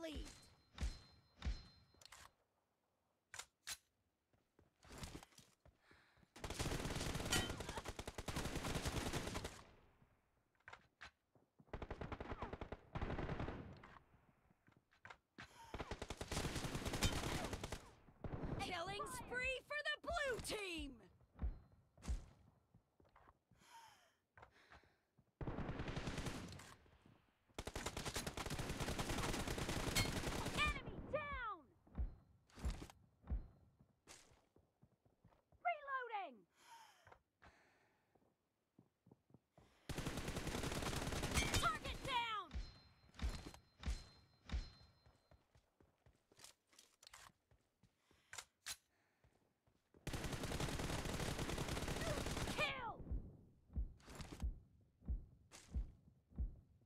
Please.